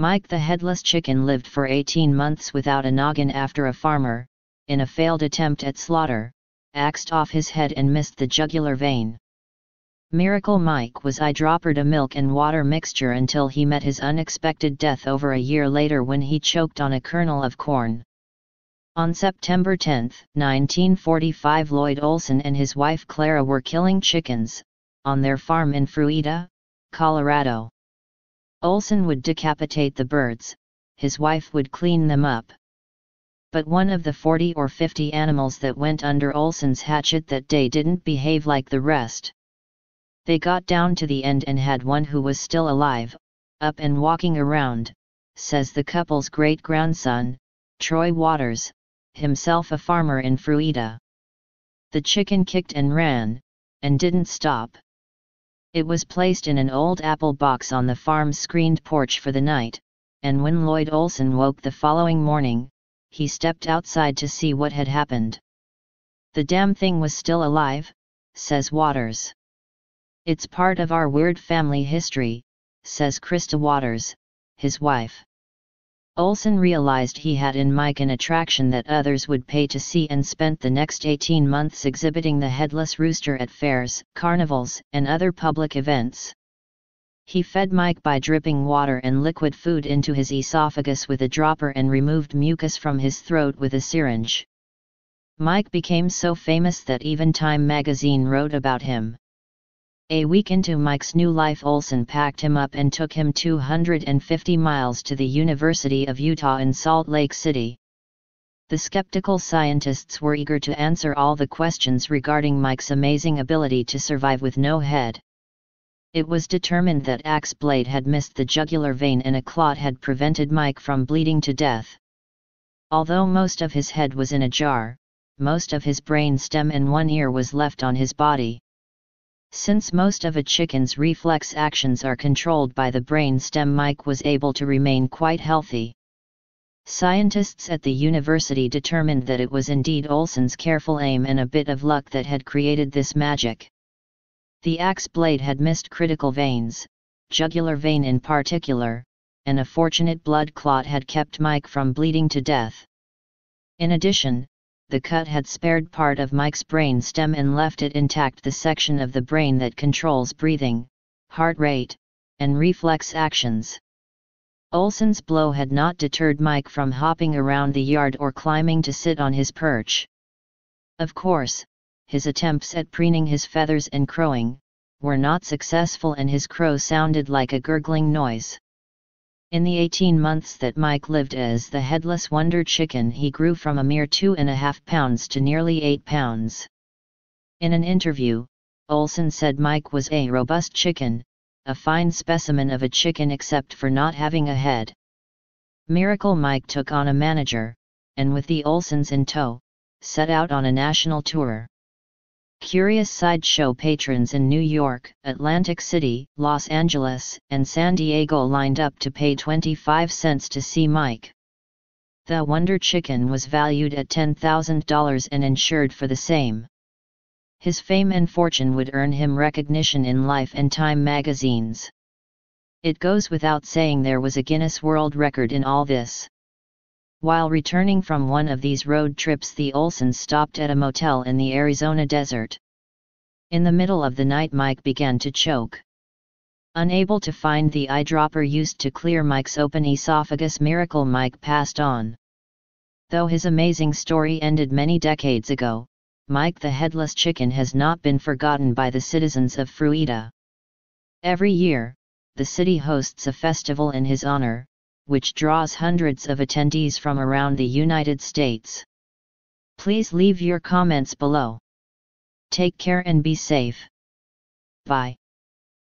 Mike the headless chicken lived for 18 months without a noggin after a farmer, in a failed attempt at slaughter, axed off his head and missed the jugular vein. Miracle Mike was eyedroppered a milk and water mixture until he met his unexpected death over a year later when he choked on a kernel of corn. On September 10, 1945 Lloyd Olsen and his wife Clara were killing chickens, on their farm in Fruita, Colorado. Olsen would decapitate the birds, his wife would clean them up. But one of the 40 or 50 animals that went under Olsen's hatchet that day didn't behave like the rest. They got down to the end and had one who was still alive, up and walking around, says the couple's great-grandson, Troy Waters, himself a farmer in Fruita. The chicken kicked and ran, and didn't stop. It was placed in an old apple box on the farm's screened porch for the night, and when Lloyd Olsen woke the following morning, he stepped outside to see what had happened. The damn thing was still alive, says Waters. It's part of our weird family history, says Christa Waters, his wife. Olsen realized he had in Mike an attraction that others would pay to see and spent the next 18 months exhibiting the headless rooster at fairs, carnivals, and other public events. He fed Mike by dripping water and liquid food into his esophagus with a dropper and removed mucus from his throat with a syringe. Mike became so famous that even Time magazine wrote about him. A week into Mike's new life Olsen packed him up and took him 250 miles to the University of Utah in Salt Lake City. The skeptical scientists were eager to answer all the questions regarding Mike's amazing ability to survive with no head. It was determined that axe blade had missed the jugular vein and a clot had prevented Mike from bleeding to death. Although most of his head was in a jar, most of his brain stem and one ear was left on his body. Since most of a chicken's reflex actions are controlled by the brain stem Mike was able to remain quite healthy. Scientists at the university determined that it was indeed Olsen's careful aim and a bit of luck that had created this magic. The axe blade had missed critical veins, jugular vein in particular, and a fortunate blood clot had kept Mike from bleeding to death. In addition, the cut had spared part of Mike's brain stem and left it intact the section of the brain that controls breathing, heart rate, and reflex actions. Olsen's blow had not deterred Mike from hopping around the yard or climbing to sit on his perch. Of course, his attempts at preening his feathers and crowing, were not successful and his crow sounded like a gurgling noise. In the 18 months that Mike lived as the headless wonder chicken he grew from a mere two and a half pounds to nearly eight pounds. In an interview, Olsen said Mike was a robust chicken, a fine specimen of a chicken except for not having a head. Miracle Mike took on a manager, and with the Olsens in tow, set out on a national tour. Curious sideshow patrons in New York, Atlantic City, Los Angeles, and San Diego lined up to pay 25 cents to see Mike. The Wonder Chicken was valued at $10,000 and insured for the same. His fame and fortune would earn him recognition in Life and Time magazines. It goes without saying there was a Guinness World Record in all this. While returning from one of these road trips the Olsens stopped at a motel in the Arizona desert. In the middle of the night Mike began to choke. Unable to find the eyedropper used to clear Mike's open esophagus Miracle Mike passed on. Though his amazing story ended many decades ago, Mike the Headless Chicken has not been forgotten by the citizens of Fruita. Every year, the city hosts a festival in his honor, which draws hundreds of attendees from around the United States. Please leave your comments below. Take care and be safe. Bye.